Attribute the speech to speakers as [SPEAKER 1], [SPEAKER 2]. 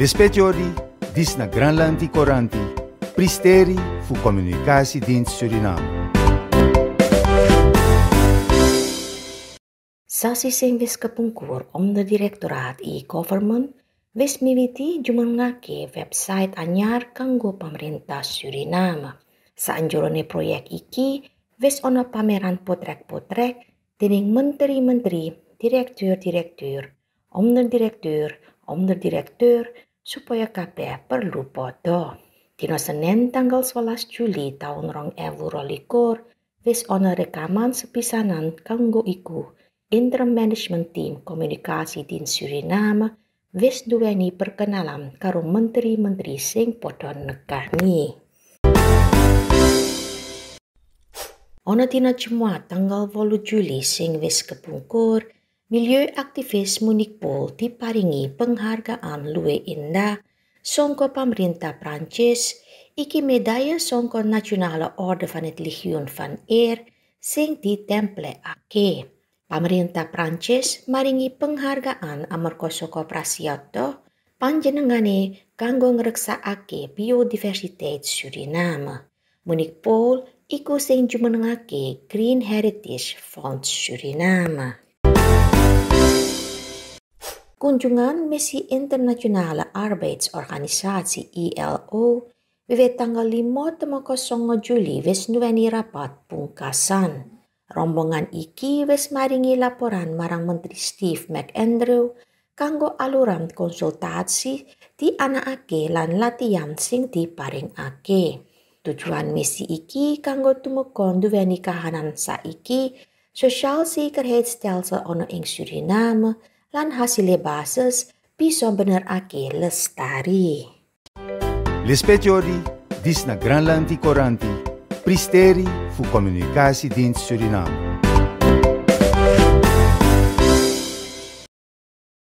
[SPEAKER 1] Lispetiori, dis na Granlandi Coranti, Pristeri fu Communicatiedienst Suriname.
[SPEAKER 2] Sasi wis kepungkur om de direktoraat e-government wis miwiti jumengake website anyar kanggo pemerintah Suriname. Saanjurane proyek iki wis ana pameran potrek-potrek dening menteri-menteri, direktur-direktur, omder-direktur, omder-direktur supaya kabeh perlu podo. Dino Senin tanggal 11 Juli tahun rong ewu rolikur, wis ana rekaman sepisanan kanggo iku Interim Management Team Komunikasi di Suriname wis duweni perkenalan karo menteri-menteri sing padha nekani. Ana dina Jumat tanggal 8 Juli sing wis kepungkur, milieuaktivis Monique diparingi penghargaan luwe indah songko pemerintah Prancis iki medaya songko Nasionale Orde van het Legion van Eer sing ditemple ake. Pemerintah Prancis maringi penghargaan amarga saka prasiato panjenengane kanggo ngreksakake biodiversitas Suriname. Monique Paul iku sing jumenengake Green Heritage Fund Suriname. Kunjungan Misi Internasionale Arbeidsorganisatie ILO wiwit tanggal 5 temoko songo Juli wis nuweni rapat pungkasan. Rombongan iki wis maringi laporan marang Menteri Steve McAndrew kanggo aluran konsultasi di anakake lan latihan sing diparingake. Tujuan misi iki kanggo tumeka nduweni kahanan saiki sosial sekuriteitsstelsel ana ing Suriname lan hasilé basis bisa benerake lestari.
[SPEAKER 1] Lispetiori, dis na Granlandi Coranti, Pristeri fu Communicatiedienst Suriname.